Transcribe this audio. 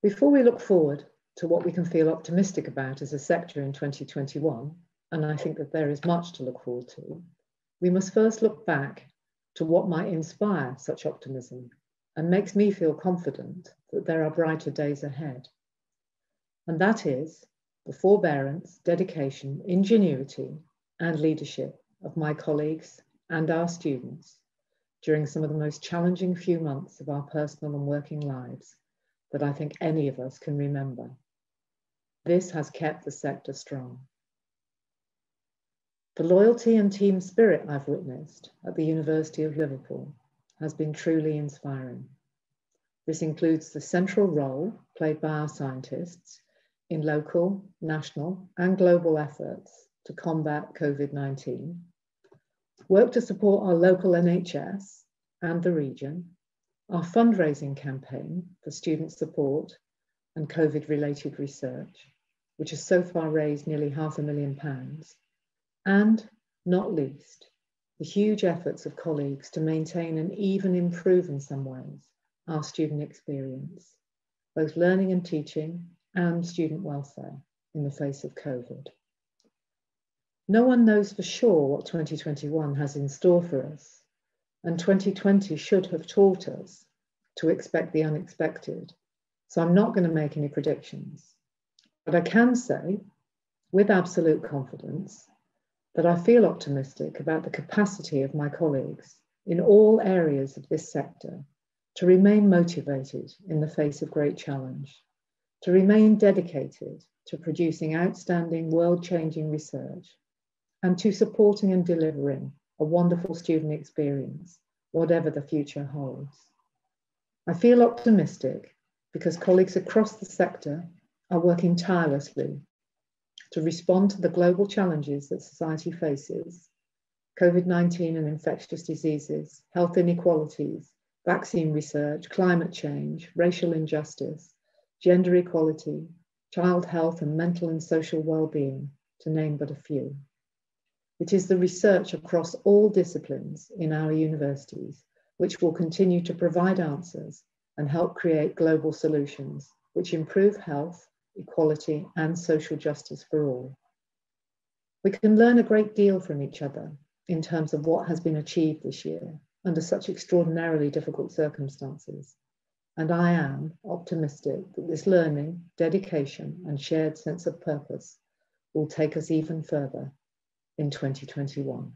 Before we look forward to what we can feel optimistic about as a sector in 2021, and I think that there is much to look forward to, we must first look back to what might inspire such optimism and makes me feel confident that there are brighter days ahead. And that is the forbearance, dedication, ingenuity, and leadership of my colleagues and our students during some of the most challenging few months of our personal and working lives that I think any of us can remember. This has kept the sector strong. The loyalty and team spirit I've witnessed at the University of Liverpool has been truly inspiring. This includes the central role played by our scientists in local, national, and global efforts to combat COVID 19, work to support our local NHS and the region, our fundraising campaign for student support and COVID related research, which has so far raised nearly half a million pounds, and not least, the huge efforts of colleagues to maintain and even improve in some ways our student experience, both learning and teaching and student welfare in the face of COVID. No one knows for sure what 2021 has in store for us, and 2020 should have taught us to expect the unexpected. So I'm not going to make any predictions. But I can say, with absolute confidence, that I feel optimistic about the capacity of my colleagues in all areas of this sector to remain motivated in the face of great challenge, to remain dedicated to producing outstanding world changing research, and to supporting and delivering a wonderful student experience, whatever the future holds. I feel optimistic because colleagues across the sector are working tirelessly to respond to the global challenges that society faces COVID 19 and infectious diseases, health inequalities, vaccine research, climate change, racial injustice, gender equality, child health, and mental and social well-being, to name but a few. It is the research across all disciplines in our universities which will continue to provide answers and help create global solutions which improve health, equality, and social justice for all. We can learn a great deal from each other in terms of what has been achieved this year under such extraordinarily difficult circumstances. And I am optimistic that this learning, dedication, and shared sense of purpose will take us even further in 2021.